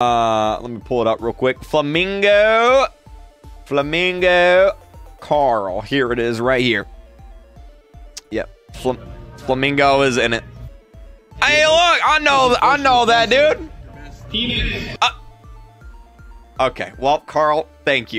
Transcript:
Uh, let me pull it up real quick. Flamingo. Flamingo. Carl. Here it is right here. Yep. Fl Flamingo is in it. Hey, look. I know, I know that, dude. Uh, okay. Well, Carl, thank you.